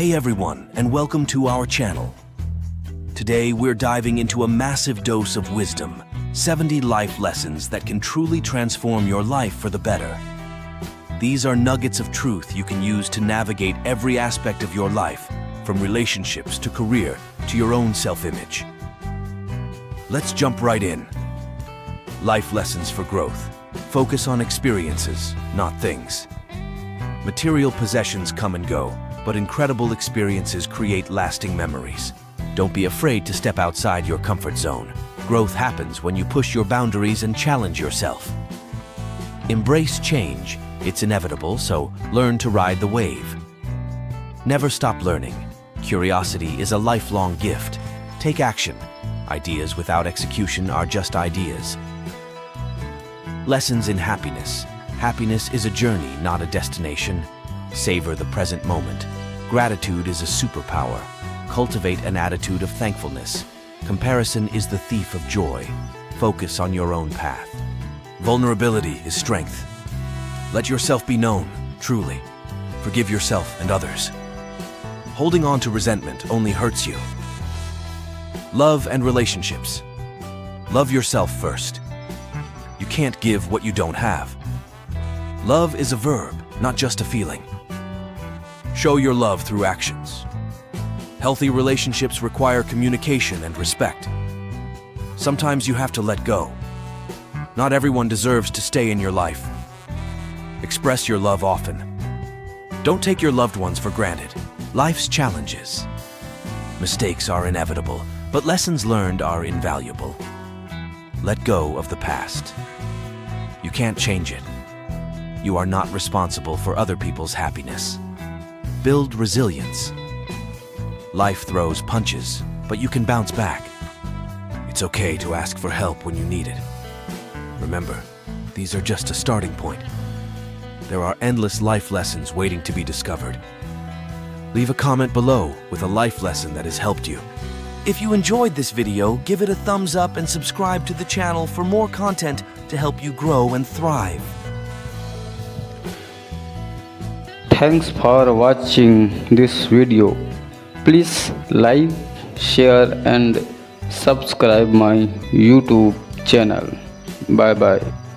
Hey everyone, and welcome to our channel. Today we're diving into a massive dose of wisdom 70 life lessons that can truly transform your life for the better. These are nuggets of truth you can use to navigate every aspect of your life, from relationships to career to your own self image. Let's jump right in. Life lessons for growth. Focus on experiences, not things. Material possessions come and go, but incredible experiences create lasting memories. Don't be afraid to step outside your comfort zone. Growth happens when you push your boundaries and challenge yourself. Embrace change. It's inevitable, so learn to ride the wave. Never stop learning. Curiosity is a lifelong gift. Take action. Ideas without execution are just ideas. Lessons in happiness. Happiness is a journey, not a destination. Savor the present moment. Gratitude is a superpower. Cultivate an attitude of thankfulness. Comparison is the thief of joy. Focus on your own path. Vulnerability is strength. Let yourself be known, truly. Forgive yourself and others. Holding on to resentment only hurts you. Love and relationships. Love yourself first. You can't give what you don't have. Love is a verb, not just a feeling. Show your love through actions. Healthy relationships require communication and respect. Sometimes you have to let go. Not everyone deserves to stay in your life. Express your love often. Don't take your loved ones for granted. Life's challenges. Mistakes are inevitable, but lessons learned are invaluable. Let go of the past. You can't change it. You are not responsible for other people's happiness. Build resilience. Life throws punches, but you can bounce back. It's okay to ask for help when you need it. Remember, these are just a starting point. There are endless life lessons waiting to be discovered. Leave a comment below with a life lesson that has helped you. If you enjoyed this video, give it a thumbs up and subscribe to the channel for more content to help you grow and thrive. Thanks for watching this video. Please like, share and subscribe my YouTube channel. Bye bye.